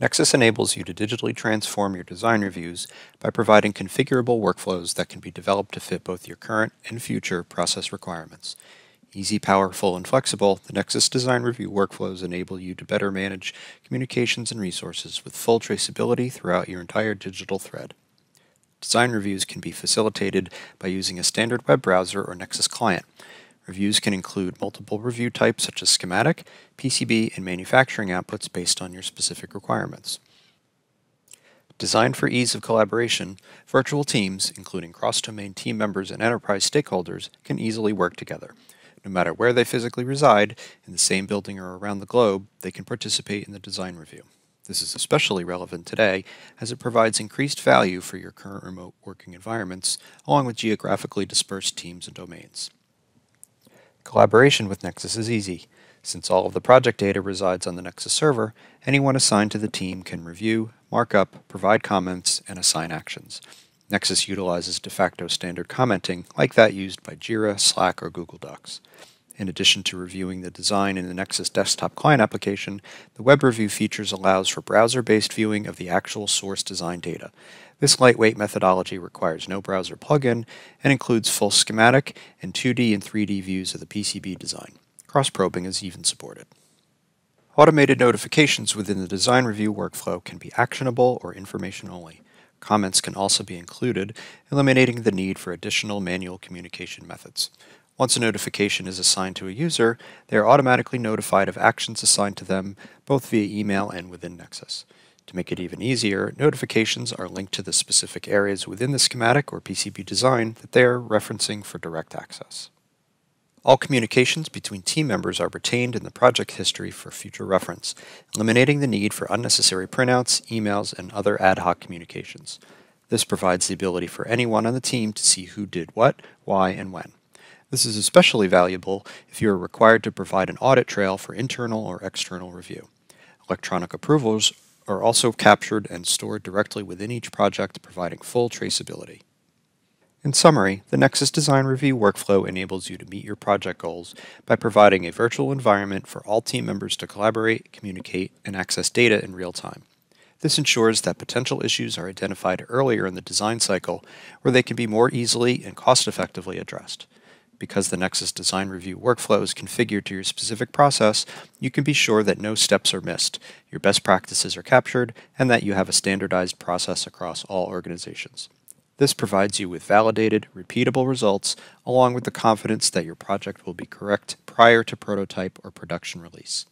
Nexus enables you to digitally transform your design reviews by providing configurable workflows that can be developed to fit both your current and future process requirements. Easy, powerful, and flexible, the Nexus Design Review workflows enable you to better manage communications and resources with full traceability throughout your entire digital thread. Design reviews can be facilitated by using a standard web browser or Nexus client. Reviews can include multiple review types such as schematic, PCB, and manufacturing outputs based on your specific requirements. Designed for ease of collaboration, virtual teams, including cross-domain team members and enterprise stakeholders, can easily work together. No matter where they physically reside, in the same building or around the globe, they can participate in the design review. This is especially relevant today as it provides increased value for your current remote working environments, along with geographically dispersed teams and domains. Collaboration with Nexus is easy. Since all of the project data resides on the Nexus server, anyone assigned to the team can review, mark up, provide comments, and assign actions. Nexus utilizes de facto standard commenting like that used by Jira, Slack, or Google Docs. In addition to reviewing the design in the Nexus desktop client application, the Web Review features allows for browser-based viewing of the actual source design data. This lightweight methodology requires no browser plugin and includes full schematic and 2D and 3D views of the PCB design. Cross-probing is even supported. Automated notifications within the design review workflow can be actionable or information only. Comments can also be included, eliminating the need for additional manual communication methods. Once a notification is assigned to a user, they are automatically notified of actions assigned to them both via email and within Nexus. To make it even easier, notifications are linked to the specific areas within the schematic or PCB design that they are referencing for direct access. All communications between team members are retained in the project history for future reference, eliminating the need for unnecessary printouts, emails, and other ad hoc communications. This provides the ability for anyone on the team to see who did what, why, and when. This is especially valuable if you are required to provide an audit trail for internal or external review. Electronic approvals are also captured and stored directly within each project, providing full traceability. In summary, the Nexus Design Review workflow enables you to meet your project goals by providing a virtual environment for all team members to collaborate, communicate, and access data in real time. This ensures that potential issues are identified earlier in the design cycle where they can be more easily and cost-effectively addressed. Because the Nexus Design Review workflow is configured to your specific process, you can be sure that no steps are missed, your best practices are captured, and that you have a standardized process across all organizations. This provides you with validated, repeatable results, along with the confidence that your project will be correct prior to prototype or production release.